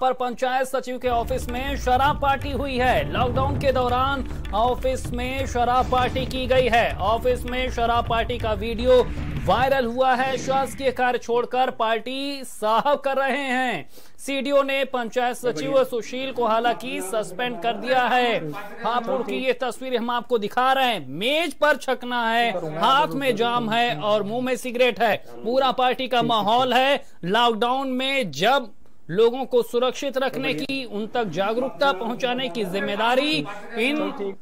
पर पंचायत सचिव के ऑफ़िस में शराब पार्टी हुई है। लॉकडाउन के दौरान ऑफ़िस में शराब पार्टी की गई है। ऑफ़िस में शराब पार्टी का वीडियो वायरल हुआ है। शासकीय कार्य छोड़कर पार्टी साहब कर रहे हैं। सीडीओ ने पंचायत सचिव सुशील को हालाँकि सस्पेंड कर दिया है। हापुड़ की ये तस्वीर हम आपको दिखा रहे हैं। मेज पर छकना है हाथ में जाम है और मुँह में सिगरेट है। पूरा पार्टी का माहौल है। लॉकडाउन में जब लोगों को सुरक्षित रखने की उन तक जागरूकता पहुँचाने की ज़िम्मेदारी इन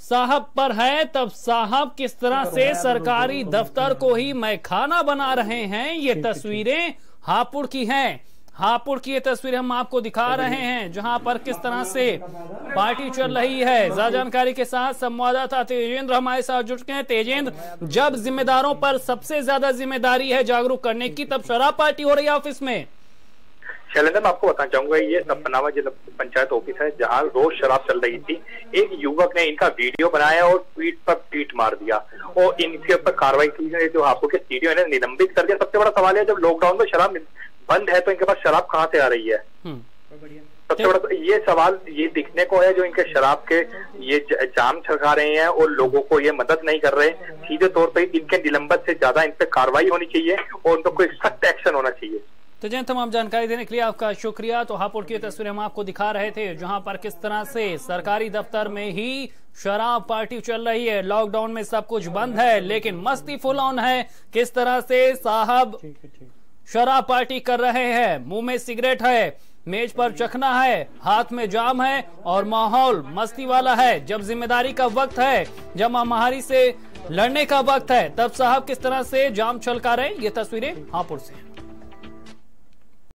साहब पर है। तब साहब किस तरह से सरकारी दफ्तर को ही मैखाना बना रहे हैं ये तस्वीरें हापुड़ की हैं। हापुड़ की ये तस्वीर हम आपको दिखा रहे हैं जहाँ पर किस तरह से पार्टी चल रही है। ज़्यादा जानकारी के साथ संवाददाता तेजेंद्र हमारे साथ जुट गए। हैं तेजेंद्र जब जिम्मेदारों पर सबसे ज़्यादा ज़िम्मेदारी है जागरूक करने की तब शराब पार्टी हो रही है ऑफ़िस में। शैलेंद्र मैं आपको बताना चाहूँगा ये सपनावा जिला पंचायत ऑफ़िस है जहाँ रोज शराब चल रही थी एक युवक ने इनका वीडियो बनाया और ट्वीट पर ट्वीट मार दिया। और इनके ऊपर कार्रवाई की गई जो आपको के सीडीओ ने निलंबित कर दिया। सबसे बड़ा सवाल है जब लॉकडाउन में शराब बंद है तो इनके पास शराब कहाँ से आ रही है? हम्म। सबसे बड़ा तो ये सवाल ये दिखने को है जो इनके शराब के ये जाम छका रहे हैं और लोगों को ये मदद नहीं कर रहे। सीधे तौर पर इनके निलंबन से ज़्यादा इन पे कार्रवाई होनी चाहिए और उनको कोई सख्त एक्शन होना चाहिए। तो जैन तमाम जानकारी देने के लिए आपका शुक्रिया। तो हापुड़ की तस्वीरें हम आपको दिखा रहे थे जहाँ पर किस तरह से सरकारी दफ्तर में ही शराब पार्टी चल रही है। लॉकडाउन में सब कुछ बंद है लेकिन मस्ती फुल ऑन है। किस तरह से साहब शराब पार्टी कर रहे हैं। मुँह में सिगरेट है मेज पर चखना है हाथ में जाम है और माहौल मस्ती वाला है। जब ज़िम्मेदारी का वक्त है जब महामारी से लड़ने का वक्त है तब साहब किस तरह से जाम छलका रहे ये तस्वीरें हापुड़ से